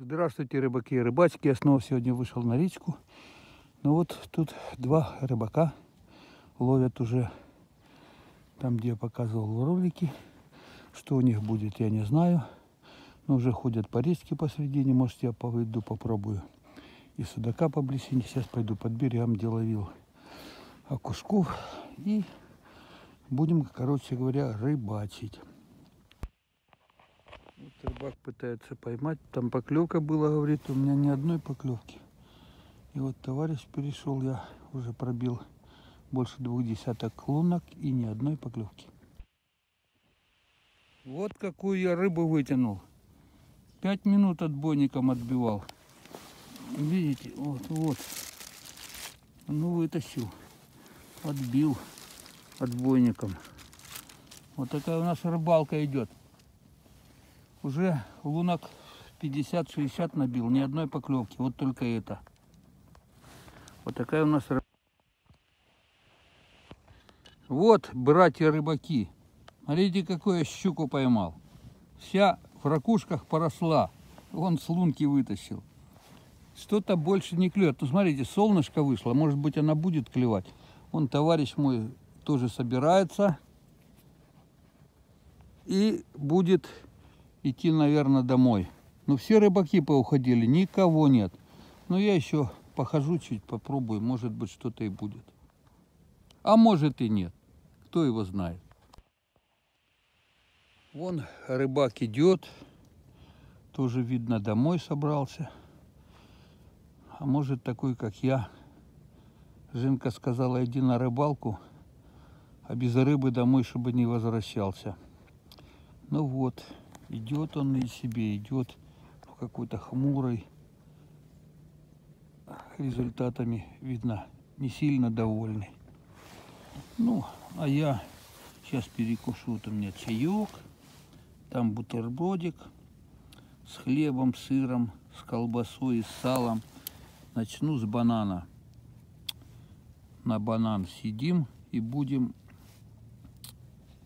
Здравствуйте, рыбаки и рыбачки. Я снова сегодня вышел на речку. Ну вот тут два рыбака ловят уже там, где я показывал в ролике. Что у них будет, я не знаю. Но уже ходят по речке посредине. Может, я повыйду, попробую. И судака поблизости. Сейчас пойду под берегом, где ловил окушков. И будем, короче говоря, рыбачить. Вот рыбак пытается поймать. Там поклевка была, говорит, у меня ни одной поклевки. И вот товарищ перешел, я уже пробил больше двух десяток лунок и ни одной поклевки. Вот какую я рыбу вытянул. Пять минут отбойником отбивал. Видите, вот, вот. Ну, вытащил. Отбил отбойником. Вот такая у нас рыбалка идет. Уже лунок 50-60 набил, ни одной поклевки, вот только это. Вот такая у нас. Вот, братья рыбаки, смотрите, какую я щуку поймал. Вся в ракушках поросла, вон с лунки вытащил. Что-то больше не клюет. Ну, смотрите, солнышко вышло, может быть, она будет клевать. Вон товарищ мой тоже собирается и будет идти, наверное, домой. Но все рыбаки поуходили, никого нет. Но я еще похожу чуть, попробую, может быть, что-то и будет. А может и нет. Кто его знает. Вон рыбак идет. Тоже видно, домой собрался. А может такой, как я. Женка сказала, иди на рыбалку, а без рыбы домой, чтобы не возвращался. Ну вот, идет он и себе, идет какой-то хмурой. Результатами, видно, не сильно довольный. Ну, а я сейчас перекушу. Вот у меня чаек, там бутербродик с хлебом, сыром, с колбасой с салом. Начну с банана. На банан сидим и будем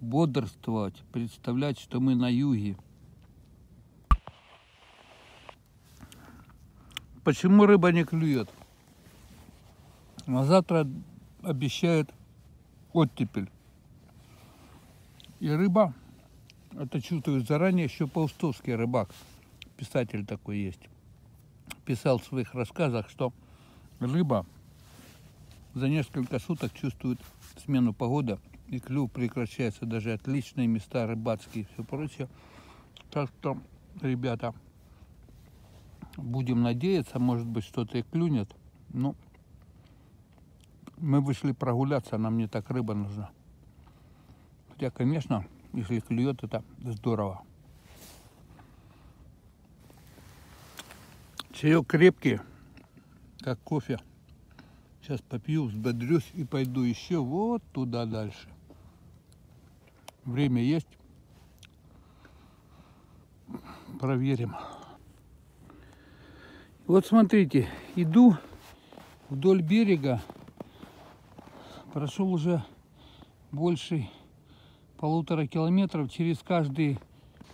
бодрствовать, представлять, что мы на юге. Почему рыба не клюет? А завтра обещают оттепель. И рыба, это чувствует заранее, еще Паустовский рыбак, писатель такой есть, писал в своих рассказах, что рыба за несколько суток чувствует смену погоды, и клюв прекращается, даже отличные места рыбацкие и все прочее. Так что, ребята, будем надеяться, может быть, что-то и клюнет. Ну, мы вышли прогуляться, нам не так рыба нужна. Хотя, конечно, если клюет, это здорово. Чаек крепкий, как кофе. Сейчас попью, взбодрюсь и пойду еще вот туда дальше. Время есть. Проверим. Вот смотрите, иду вдоль берега прошел уже больше полутора километров. Через каждые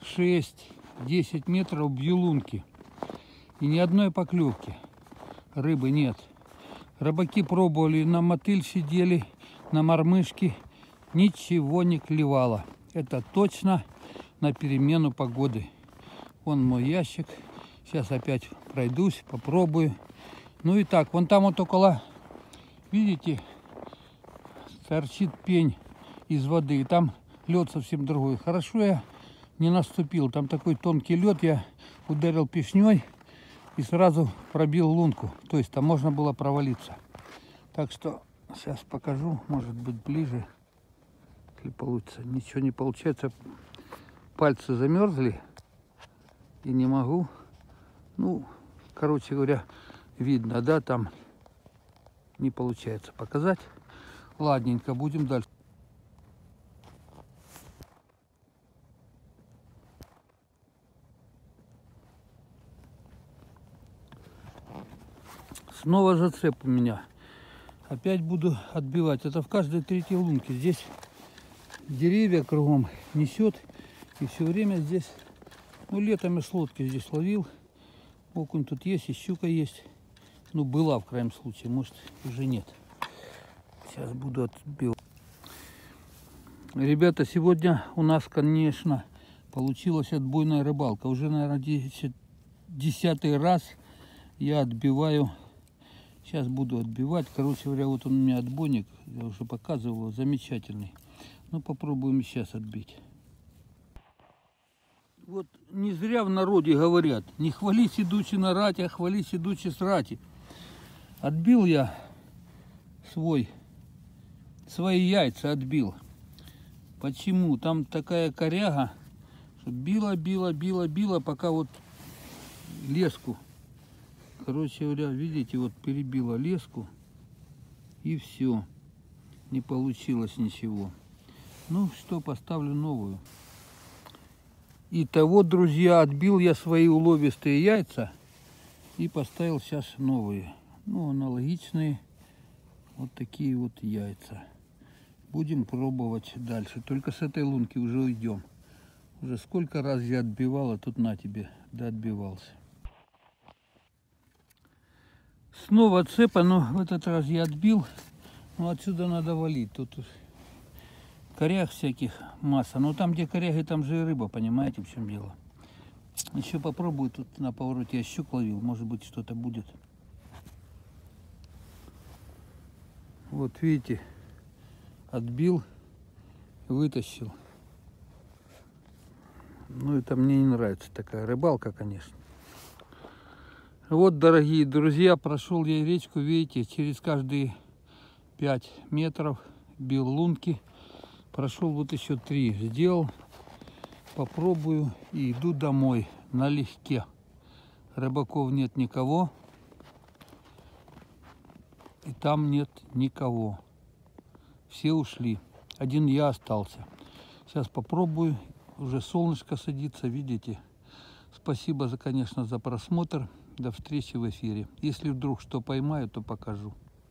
6-10 метров бью лунки. И ни одной поклевки. Рыбы нет. Рыбаки пробовали, на мотыль сидели, на мормышке. Ничего не клевало. Это точно на перемену погоды. Вон мой ящик. Сейчас опять пройдусь, попробую. Ну и так, вон там вот около, видите, торчит пень из воды. И там лед совсем другой. Хорошо я не наступил. Там такой тонкий лед. Я ударил пешней и сразу пробил лунку. То есть там можно было провалиться. Так что сейчас покажу. Может быть ближе. Если получится. Ничего не получается. Пальцы замерзли. И не могу. Ну, короче говоря, видно, да, там не получается показать. Ладненько, будем дальше. Снова зацеп у меня. Опять буду отбивать. Это в каждой третьей лунке. Здесь деревья кругом несет. И все время здесь, ну летом я с лодки здесь ловил. Окунь тут есть, и щука есть. Ну, была в крайнем случае, может, уже нет. Сейчас буду отбивать. Ребята, сегодня у нас, конечно, получилась отбойная рыбалка. Уже, наверное, десятый раз я отбиваю. Сейчас буду отбивать. Короче говоря, вот он у меня отбойник. Я уже показывал, замечательный. Ну, попробуем сейчас отбить. Вот не зря в народе говорят, не хвались идучи на рати, а хвались идучи с рати. Отбил я свой, свои яйца отбил. Почему? Там такая коряга, что била, била, била, била, пока вот леску. Короче говоря, видите, вот перебила леску и все. Не получилось ничего. Ну что, поставлю новую. Итого, друзья, отбил я свои уловистые яйца и поставил сейчас новые. Ну, аналогичные вот такие вот яйца. Будем пробовать дальше. Только с этой лунки уже уйдем. Уже сколько раз я отбивал, а тут на тебе, да отбивался. Снова цепа, но в этот раз я отбил. Ну, отсюда надо валить. Тут корях всяких масса. Но там, где коряги, там же и рыба, понимаете, в чем дело. Еще попробую тут на повороте я щук ловил. Может быть, что-то будет. Вот видите, отбил, вытащил. Ну, это мне не нравится такая рыбалка, конечно. Вот, дорогие друзья, прошел я речку, видите, через каждые 5 метров бил лунки. Прошел вот еще три, сделал, попробую и иду домой налегке. Рыбаков нет никого, и там нет никого. Все ушли, один я остался. Сейчас попробую, уже солнышко садится, видите. Спасибо, за, конечно, за просмотр. До встречи в эфире. Если вдруг что поймаю, то покажу.